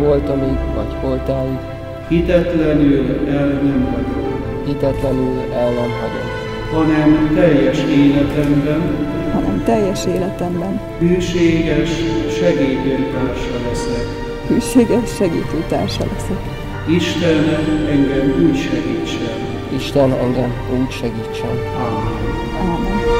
voltamig, vagy voltáig. Hitetlenül el nem hagyom. Hitetlenül el nem hagyom. Hanem teljes életemben, hanem teljes életemben hűséges segítőtársa leszek. Hűséges segítőtársa leszek. Isten engem úgy segítsen. Isten engem úgy segítsen. Amen. Amen.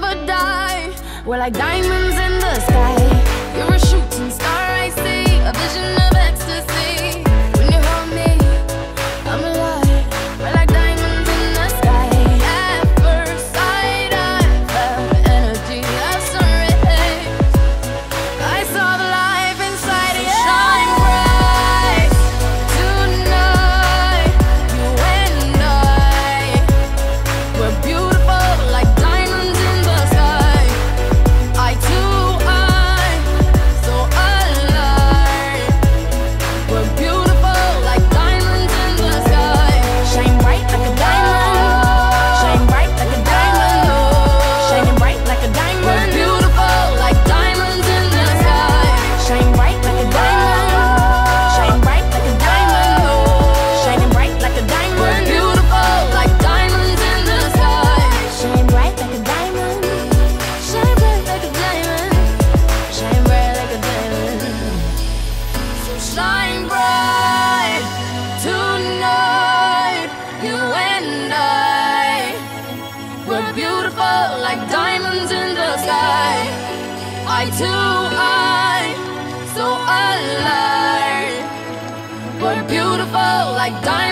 never die. We're like diamonds in the sky. You're a shooting star, I see. A vision like dying.